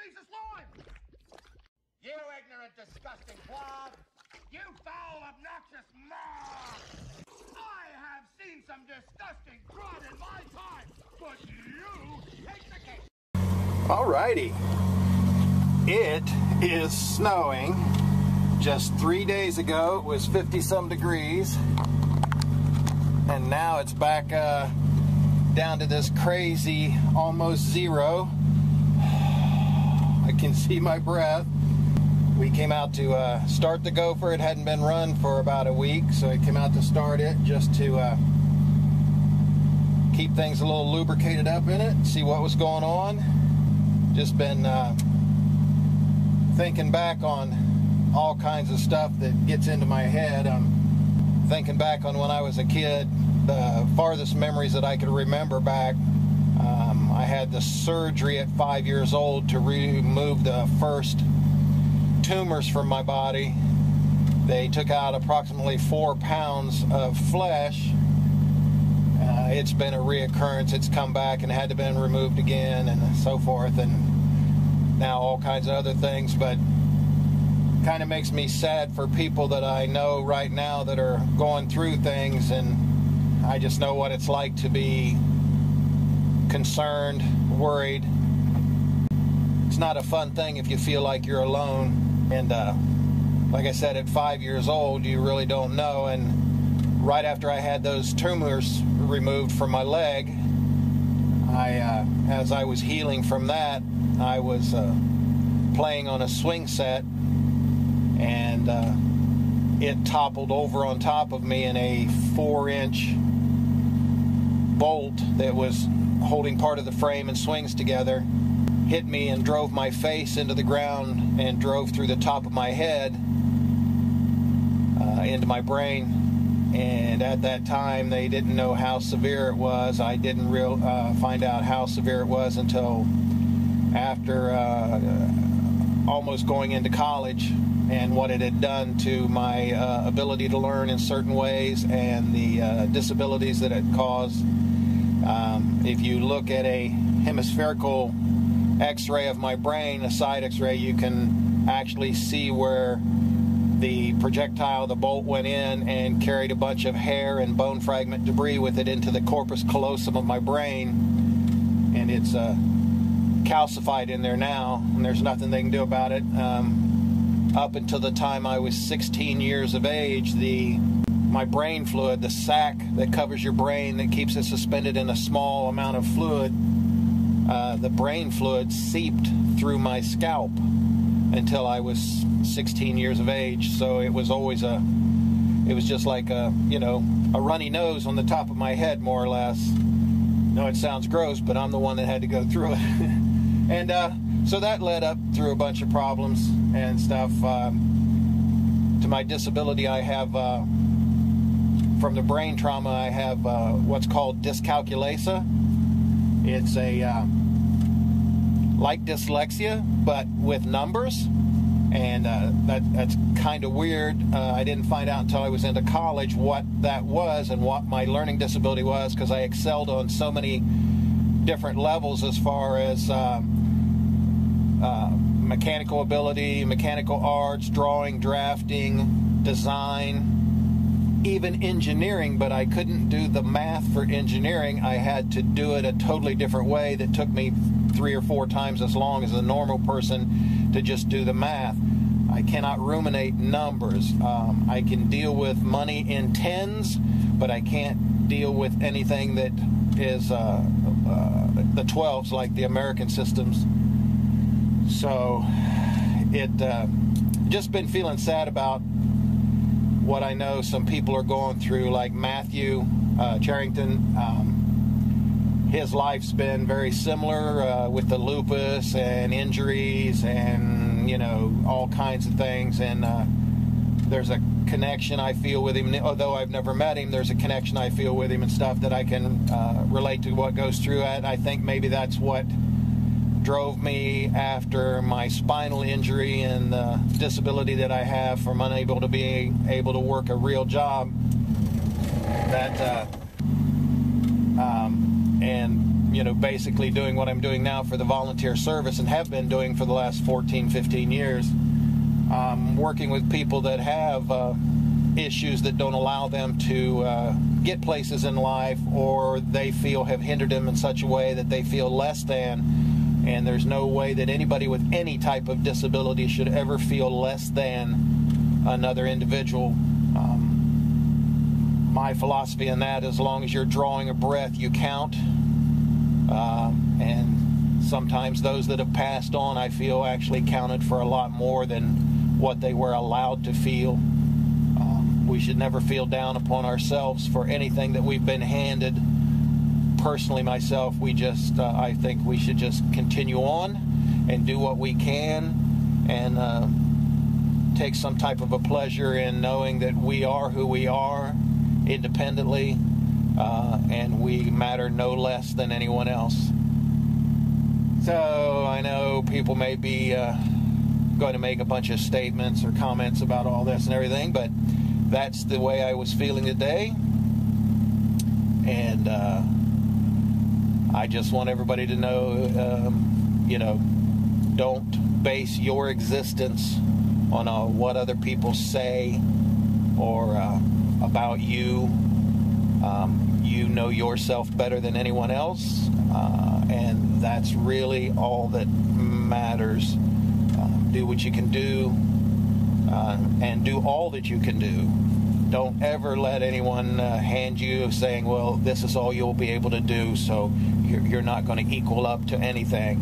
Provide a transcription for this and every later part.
of slime! You ignorant, disgusting blob! You foul, obnoxious! I have seen some disgusting crud in my time, but you take the cake! Alrighty. It is snowing. Just three days ago, it was 50 some degrees. And now it's back uh, down to this crazy almost zero. Can see my breath. We came out to uh, start the gopher. It hadn't been run for about a week, so I came out to start it just to uh, keep things a little lubricated up in it, see what was going on. Just been uh, thinking back on all kinds of stuff that gets into my head. I'm thinking back on when I was a kid, the farthest memories that I could remember back. Um, I had the surgery at five years old to remove the first tumors from my body. They took out approximately four pounds of flesh. Uh, it's been a reoccurrence. It's come back and had to been removed again and so forth. And now all kinds of other things. But kind of makes me sad for people that I know right now that are going through things, and I just know what it's like to be concerned, worried. It's not a fun thing if you feel like you're alone. And uh, like I said, at five years old, you really don't know. And right after I had those tumors removed from my leg, I, uh, as I was healing from that, I was uh, playing on a swing set and uh, it toppled over on top of me in a four inch bolt that was holding part of the frame and swings together hit me and drove my face into the ground and drove through the top of my head uh, into my brain and at that time they didn't know how severe it was i didn't real uh, find out how severe it was until after uh, almost going into college and what it had done to my uh, ability to learn in certain ways and the uh, disabilities that it caused. Um, if you look at a hemispherical x-ray of my brain, a side x-ray, you can actually see where the projectile, the bolt went in and carried a bunch of hair and bone fragment debris with it into the corpus callosum of my brain. And it's uh, calcified in there now, and there's nothing they can do about it. Um, up until the time I was 16 years of age, the my brain fluid, the sac that covers your brain that keeps it suspended in a small amount of fluid, uh, the brain fluid seeped through my scalp until I was 16 years of age. So it was always a, it was just like a, you know, a runny nose on the top of my head, more or less. No, it sounds gross, but I'm the one that had to go through it. and uh, so that led up through a bunch of problems and stuff. Um, to my disability, I have, uh, from the brain trauma, I have uh, what's called dyscalculia. It's a, uh, like dyslexia, but with numbers. And uh, that, that's kind of weird. Uh, I didn't find out until I was into college what that was and what my learning disability was because I excelled on so many different levels as far as um, uh, mechanical ability, mechanical arts, drawing, drafting, design, even engineering, but I couldn't do the math for engineering. I had to do it a totally different way that took me three or four times as long as a normal person to just do the math. I cannot ruminate numbers. Um, I can deal with money in tens, but I can't deal with anything that is uh, uh, the 12s like the American systems. So it uh, just been feeling sad about what I know some people are going through, like Matthew uh, Charrington. Um, his life's been very similar uh, with the lupus and injuries and you know all kinds of things and uh, there's a connection I feel with him although I've never met him there's a connection I feel with him and stuff that I can uh, relate to what goes through it I think maybe that's what drove me after my spinal injury and the disability that I have from unable to be able to work a real job. That uh, um, and you know, basically doing what I'm doing now for the volunteer service and have been doing for the last 14, 15 years. Um, working with people that have uh, issues that don't allow them to uh, get places in life or they feel have hindered them in such a way that they feel less than. And there's no way that anybody with any type of disability should ever feel less than another individual. Um, my philosophy in that, as long as you're drawing a breath, you count. Uh, and sometimes those that have passed on, I feel, actually counted for a lot more than what they were allowed to feel. Um, we should never feel down upon ourselves for anything that we've been handed. Personally, myself, we just, uh, I think we should just continue on and do what we can and uh, take some type of a pleasure in knowing that we are who we are independently uh, and we matter no less than anyone else. So I know people may be uh, going to make a bunch of statements or comments about all this and everything, but that's the way I was feeling today. And uh, I just want everybody to know, um, you know, don't base your existence on uh, what other people say or uh, about you. Um, you know yourself better than anyone else, uh, and that's really all that matters. Uh, do what you can do, uh, and do all that you can do. Don't ever let anyone uh, hand you saying, well, this is all you'll be able to do, so you're, you're not going to equal up to anything.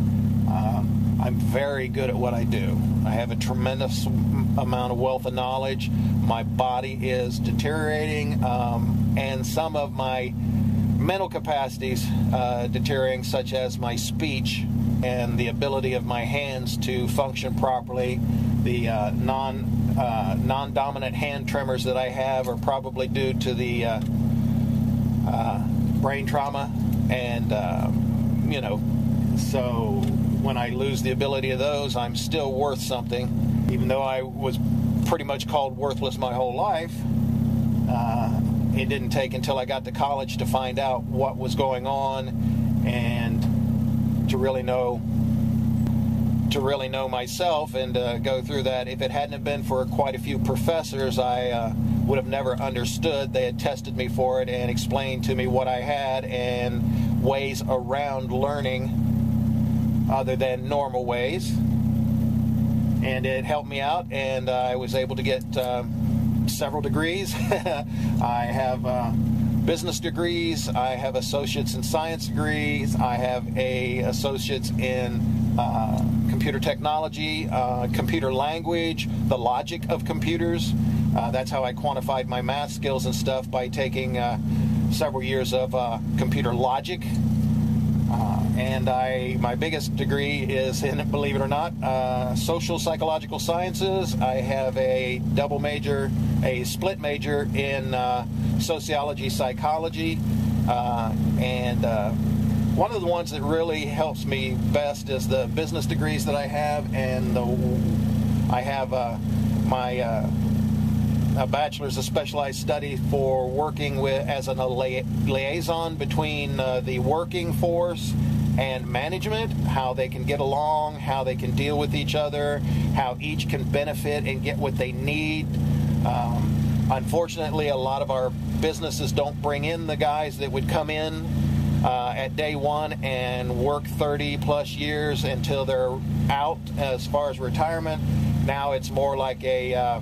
Um, I'm very good at what I do. I have a tremendous amount of wealth of knowledge. My body is deteriorating, um, and some of my mental capacities uh, deteriorating, such as my speech and the ability of my hands to function properly. The uh, non uh, non-dominant hand tremors that I have are probably due to the uh, uh, brain trauma, and um, you know, so when I lose the ability of those, I'm still worth something, even though I was pretty much called worthless my whole life. Uh, it didn't take until I got to college to find out what was going on and to really know to really know myself and uh, go through that. If it hadn't been for quite a few professors, I uh, would have never understood. They had tested me for it and explained to me what I had and ways around learning other than normal ways. And it helped me out, and I was able to get um, several degrees. I have uh, business degrees. I have associates in science degrees. I have a associates in uh, computer technology, uh, computer language, the logic of computers. Uh, that's how I quantified my math skills and stuff by taking uh, several years of uh, computer logic. and I, my biggest degree is in, believe it or not, social psychological sciences. I have a double major, a split major in sociology, psychology, and one of the ones that really helps me best is the business degrees that I have, and the I have uh, my uh, a bachelor's of specialized study for working with as a liaison between uh, the working force and management, how they can get along, how they can deal with each other, how each can benefit and get what they need. Um, unfortunately, a lot of our businesses don't bring in the guys that would come in uh, at day one and work 30 plus years until they're out as far as retirement. Now it's more like a uh,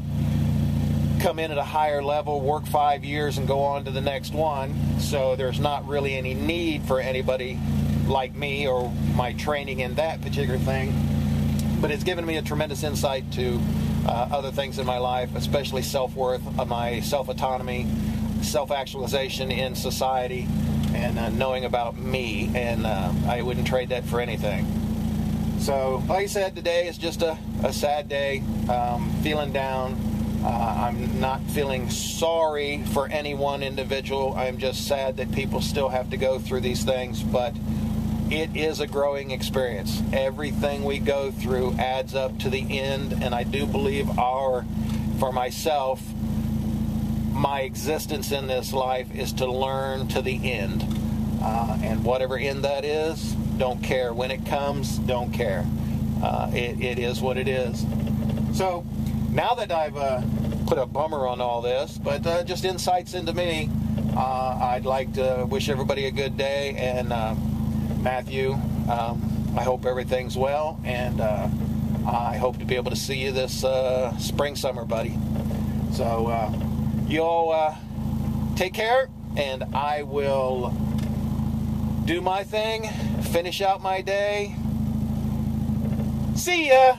come in at a higher level, work five years, and go on to the next one. So there's not really any need for anybody like me or my training in that particular thing. But it's given me a tremendous insight to uh, other things in my life, especially self worth, uh, my self autonomy, self actualization in society and uh, knowing about me, and uh, I wouldn't trade that for anything. So, like I said, today is just a, a sad day. Um, feeling down. Uh, I'm not feeling sorry for any one individual. I'm just sad that people still have to go through these things, but it is a growing experience. Everything we go through adds up to the end, and I do believe our, for myself, my existence in this life is to learn to the end. Uh, and whatever end that is, don't care. When it comes, don't care. Uh, it, it is what it is. So now that I've uh, put a bummer on all this, but uh, just insights into me, uh, I'd like to wish everybody a good day. And uh, Matthew, um, I hope everything's well, and uh, I hope to be able to see you this spring, summer, buddy. So you all take care, and I will do my thing, finish out my day. See ya!